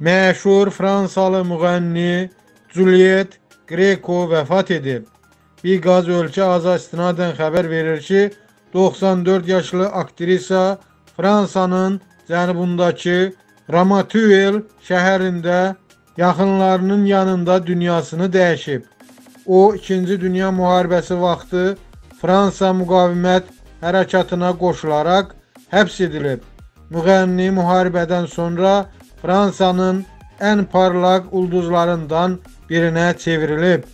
Məşhur Fransalı müğənni Juliet Greco vəfat edib. Biqaz ölkə aza istinadən xəbər verir ki, 94 yaşlı aktrisa Fransanın cənubundakı Ramatuel şəhərində yaxınlarının yanında dünyasını dəyişib. O, 2-ci Dünya müharibəsi vaxtı Fransa müqavimət hərəkatına qoşularaq həbs edilib. Müğənni müharibədən sonra Fransa'nın en parlak ulduzlarından birine çevrilip